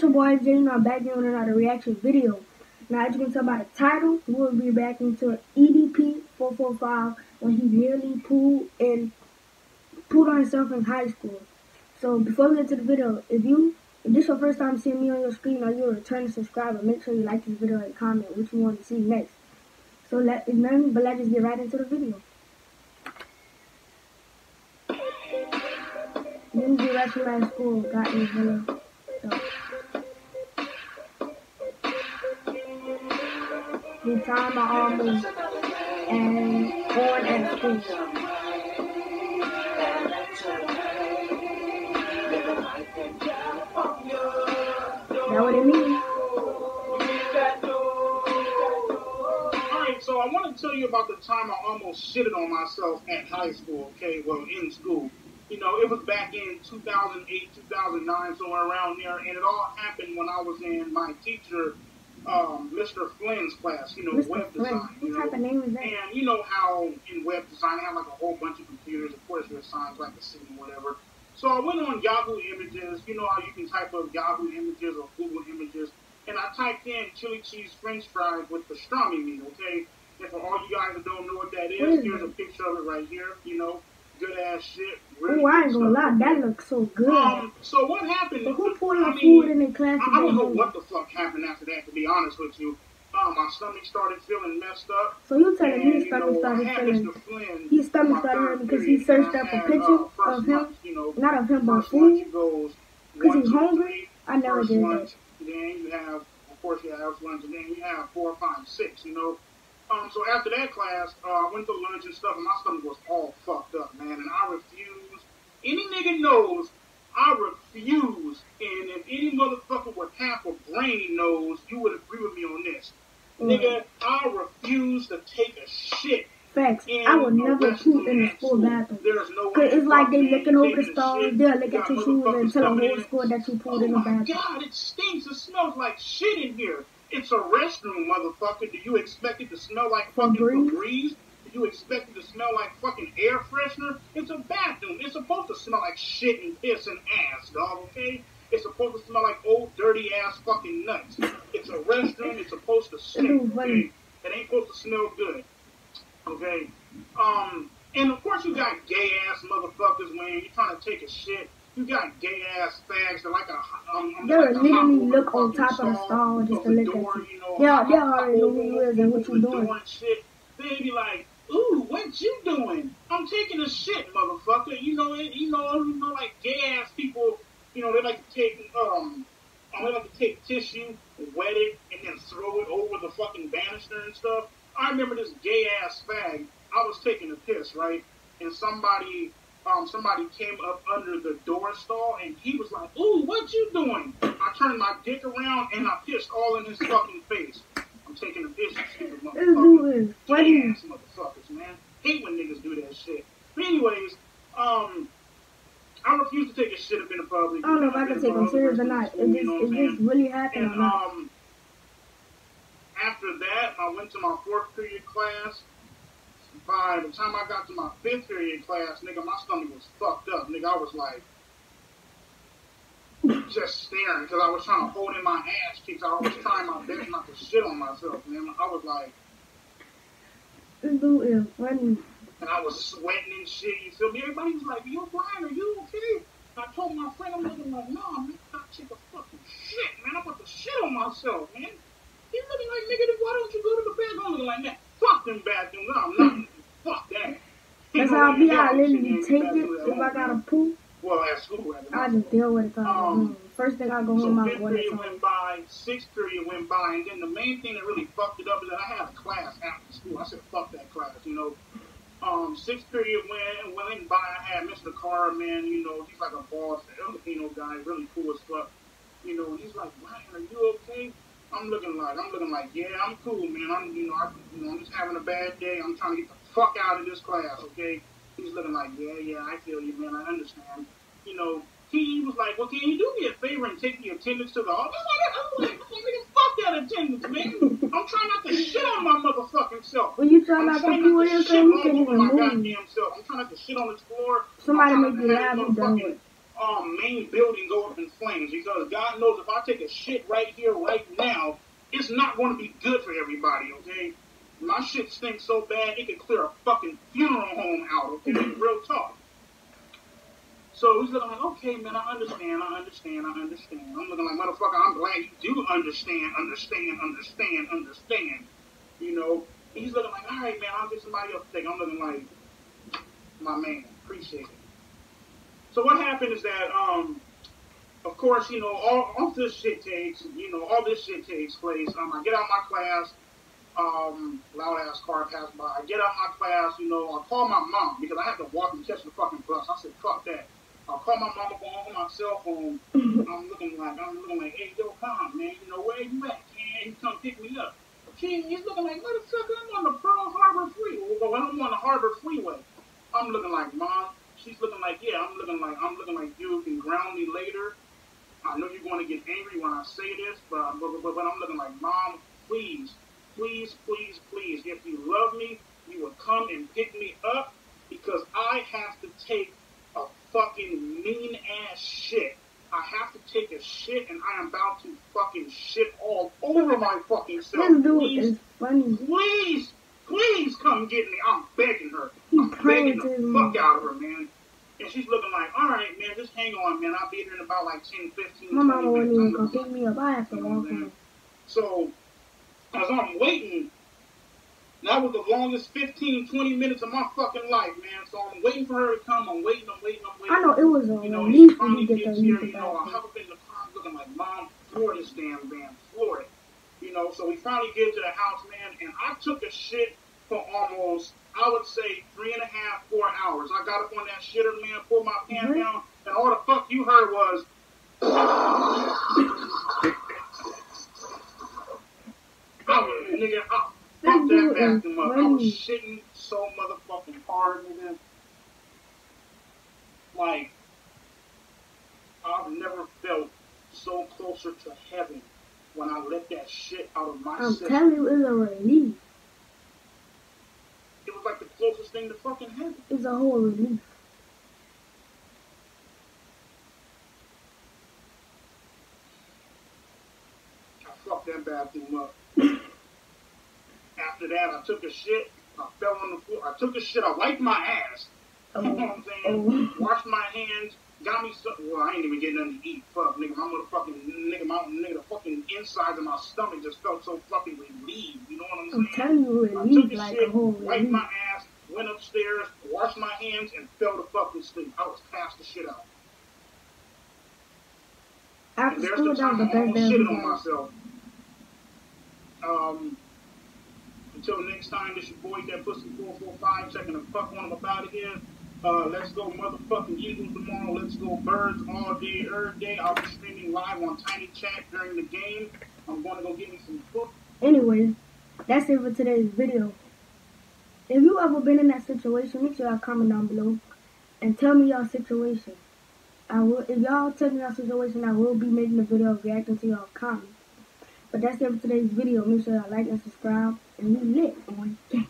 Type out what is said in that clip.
it's your boy Jay, I'm back with another reaction video. Now, as you can tell by the title, we will be back into EDP 445 when he nearly pulled and pulled on himself in high school. So before we get to the video, if you if this is your first time seeing me on your screen or you're a returning subscriber, make sure you like this video and comment what you want to see next. So let it's nothing but let's just get right into the video. Then the rest of my school got me video. The time I almost and on at school. That what it means? So I want to tell you about the time I almost shitted on myself at high school, okay? Well, in school. You know, it was back in 2008, 2009, somewhere around there, and it all happened when I was in my teacher, um, Mr. Flynn's class, you know, Mr. web Flynn. design. You What know? of name is that? And you know how in web design they have like a whole bunch of computers, of course there's signs like the city, whatever. So I went on Yahoo Images, you know how you can type up Yahoo Images or Google Images, and I typed in chili cheese french fries with pastrami meat, okay? And for all you guys that don't know what that is, what is is, here's a picture of it right here, you know, good ass shit. Really Oh, I ain't gonna lie, that looks so good. Um, so what happened? but who out mean, food in the class I, I don't know what the fuck happened after that, to be honest with you. Um, my stomach started feeling messed up. So you telling me his you stomach know, started feeling. Flynn his stomach started hurting because he searched up a picture uh, of him, lunch, you know, not of him, but food. it goes 'Cause one, he's hungry? I never did that. lunch, Then you have, of course, you have lunch, and then you have four, five, six. You know. Um, so after that class, uh, I went to lunch and stuff, and my stomach was all fucked up, man. And I refused. Any nigga knows I refuse. And if any motherfucker with half a brain knows, you would agree with me on this. Mm. Nigga, I refuse to take a shit Facts. I will never poop in the school bathroom. There's no Cause it's like they looking over the stall, they'll look at your shoes and tell the whole school that you pulled Oh in the my bathroom. god, it stinks. It smells like shit in here. It's a restroom, motherfucker. Do you expect it to smell like fucking Febreze? Do you expect it to smell like fucking air freshener? It's a bathroom. It's supposed to smell like shit and piss and ass, dog, okay? It's supposed to smell like old dirty ass fucking nuts. It's a restroom. It's supposed to stink, okay? It ain't supposed to smell good. Okay? Um, and of course you got gay ass motherfuckers when you're trying to take a shit. You got gay ass fags that like a um, um, They like would literally look on top of the stall just to look at door, you. you know, They they already know who you is and what you doing. and shit. They be like, "Ooh, what you doing? I'm taking a shit, motherfucker." You know, it, you know, you know, like gay ass people. You know, they like to take um, um, they like to take tissue, wet it, and then throw it over the fucking banister and stuff. I remember this gay ass fag. I was taking a piss, right? And somebody, um, somebody came up under the door stall, and he was like, "Ooh, what you doing?" I turned my dick around and I pissed all in his fucking face. I'm taking a piss, stupid motherfucker. dude is funny. Gay ass motherfuckers, man. Hate when niggas do that shit. But anyways, um, I refuse to take a shit up in the public. I don't know if I can take him serious or not. If this, if this really happened or not. um, after that, I went to my fourth period class. By the time I got to my fifth period class, nigga, my stomach was fucked up. Nigga, I was like, just staring because I was trying to hold in my ass cheeks. I was trying my best not to shit on myself, man. I was like, This dude is funny. and I was sweating and shit. You feel me? Everybody was like, "You Brian? Are you okay?" I told my friend, I'm looking like, "No, nah, man, I take a fucking shit, man. I'm about to shit on myself, man." He's looking like, "Nigga, why don't you go to the bathroom looking like that?" Fuck them bathrooms. No, I'm not. Fuck that. That's how I know, be. I literally shit in the take it if I gotta poop. Well, at school, I just deal with it. Um, um, first thing I go so home, I fifth period went by, sixth period went by, and then the main thing that really fucked it up is that I had a class after school. I said, fuck that class, you know. Um, sixth period went went by. I had Mr. Carr, man. You know, he's like a boss, a Filipino guy, really cool as fuck. You know, and he's like, Ryan, are you okay? I'm looking like, I'm looking like, yeah, I'm cool, man. I'm, you know, I, you know, I'm just having a bad day. I'm trying to get the fuck out of this class, okay? He's looking like, yeah, yeah, I feel you, man. I understand. You know, he was like, well, can you do me a favor and take the attendance to the office? I'm like, nigga, fuck that attendance, man. I'm trying not to shit on my motherfucking self. When you try I'm not to trying in to shit you all over even my move. goddamn self. I'm trying not to shit on the floor. Somebody make trying you laugh, you done um, main building go up in flames because God knows if I take a shit right here, right now, it's not going to be good for everybody, okay? My shit stinks so bad it could clear a fucking funeral home out, okay? Real talk. So he's looking like, okay, man, I understand, I understand, I understand. I'm looking like, motherfucker, I'm glad you do understand, understand, understand, understand. You know, he's looking like, all right, man, I'll get somebody else to take. I'm looking like, my man, appreciate it. So what happened is that, um, of course, you know, all, all this shit takes, you know, all this shit takes place. Um, I get out my class, um, loud ass car passed by. I get out my class, you know, I call my mom because I have to walk and catch the fucking bus. I said, fuck that. I call my mama on my cell phone. I'm looking like I'm looking like, hey, yo, come, man. You know where you at? Can you come pick me up? She, he's looking like, motherfucker, I'm on the Pearl Harbor Freeway. Well, I'm on the Harbor Freeway. I'm looking like, mom. She's looking like, yeah, I'm looking like, I'm looking like you can ground me later. I know you're going to get angry when I say this, but, but, but, but I'm looking like, mom, please, please, please, please, if you love me, you will come and pick me up because I have to take a fucking mean ass shit. I have to take a shit and I am about to fucking shit all over my fucking self. Please, funny. please, please come get me. I'm begging her. I'm begging the fuck out of her, man. And she's looking like, all right, man, just hang on, man. I'll be here in about like 10, 15, My 20 mama wouldn't even minutes. pick me up. I have to walk what I'm saying? home. So, as I'm waiting, that was the longest 15, 20 minutes of my fucking life, man. So I'm waiting for her to come. I'm waiting, I'm waiting, I'm waiting. I know it was a You know, relief he when finally you get gets the here, you know, I hop up in the car looking like, Mom, floor this damn van, floor it. You know, so we finally get to the house, man, and I took a shit for almost, I would say, three and a half, four hours. I got up on that shitter, man, pulled my pants Mhm. down, and all the fuck you heard was, I was, nigga, I This fucked that bathroom up. I was shitting so motherfucking hard, nigga. Like, I've never felt so closer to heaven when I let that shit out of my I'm system. telling you, it's a relief. It was like the closest thing to fucking heaven. It's a whole relief. I fucked that bathroom up. After that, I took a shit. I fell on the floor. I took a shit. I wiped my ass. Oh, You know what I'm saying? oh. Washed my hands. Got me some. Well, I ain't even getting nothing to eat. Fuck, nigga. My motherfucking nigga, my nigga, the fucking insides of my stomach just felt so fucking relieved. You know what I'm saying? I'm telling you, I took a like shit, a whole wiped relief. my ass, went upstairs, washed my hands, and fell to fucking sleep. I was past the shit out. And After there's school, the was time I best almost day shitted of on my myself. Um, until next time, this your boy, that pussy 445, checking the fuck on him about it here. Uh, let's go motherfucking Eagles tomorrow. Let's go Birds all day, every day. I'll be streaming live on Tiny Chat during the game. I'm going to go get me some food. Anyways, that's it for today's video. If you ever been in that situation, make sure y'all comment down below and tell me y'all situation. I will. If y'all tell me y'all situation, I will be making a video reacting to y'all comments. But that's it for today's video. Make sure y'all like and subscribe, and we lit on game.